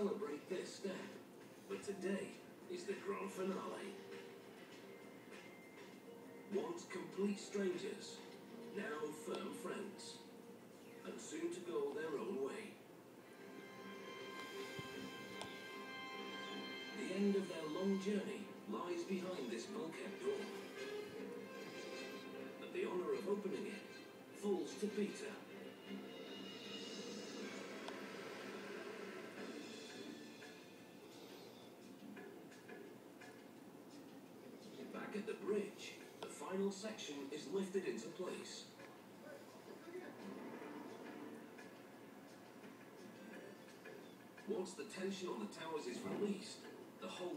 celebrate this step. But today is the grand finale. Once complete strangers, now firm friends, and soon to go their own way. The end of their long journey lies behind this bulkhead door. But the honour of opening it falls to Peter. Back at the bridge, the final section is lifted into place. Once the tension on the towers is released, the whole